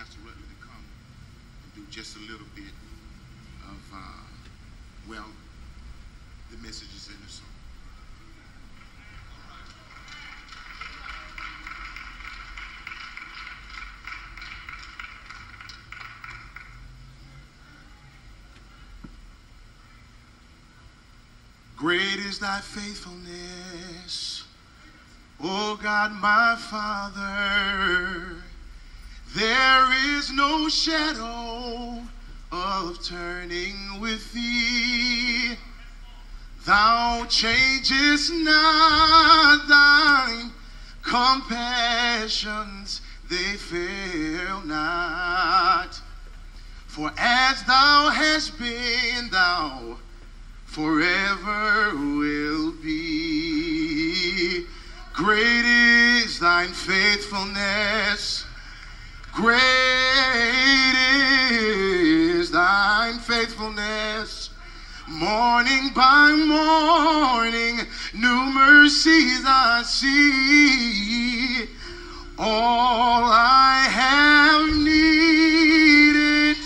Pastor to come and do just a little bit of, uh, well, the messages in the song. Great is thy faithfulness, O God my Father. There is no shadow of turning with thee. Thou changest not thine compassions, they fail not. For as thou hast been, thou forever will be. Great is thine faithfulness. Great is thine faithfulness. Morning by morning, new mercies I see. All I have needed,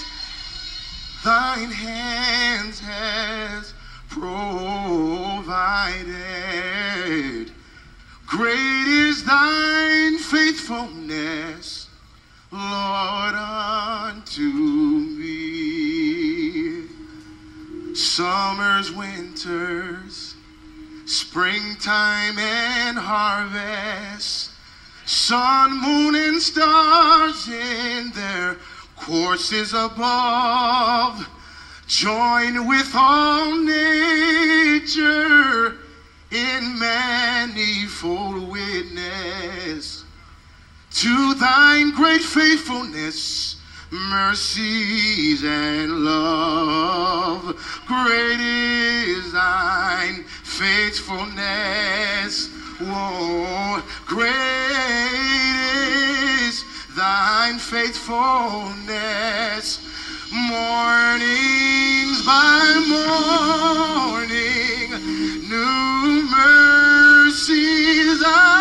thine hands has provided. Great is thine faithfulness, Lord, unto me. Summers, winters, springtime, and harvest, sun, moon, and stars in their courses above. Join with all nature in manifold witness to thine great faithfulness, mercies, and love. Great is thine faithfulness. Whoa, great is thine faithfulness. Mornings by morning, new mercies I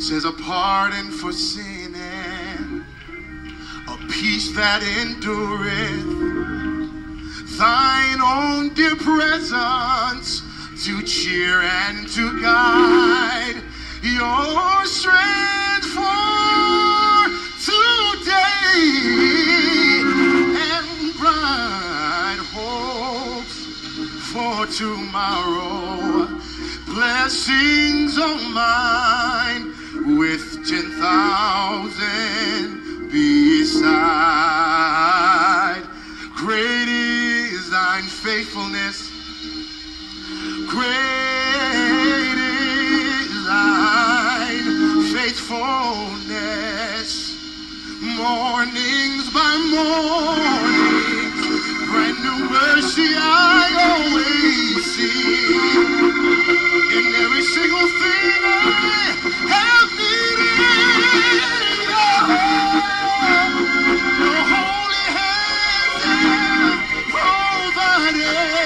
Says a pardon for sin and a peace that endureth. Thine own dear presence to cheer and to guide. Your strength for today and bright hopes for tomorrow. Blessings on mine with ten thousand beside Great is thine faithfulness. Great is thine faithfulness. Mornings by mornings, brand new mercy I. Hare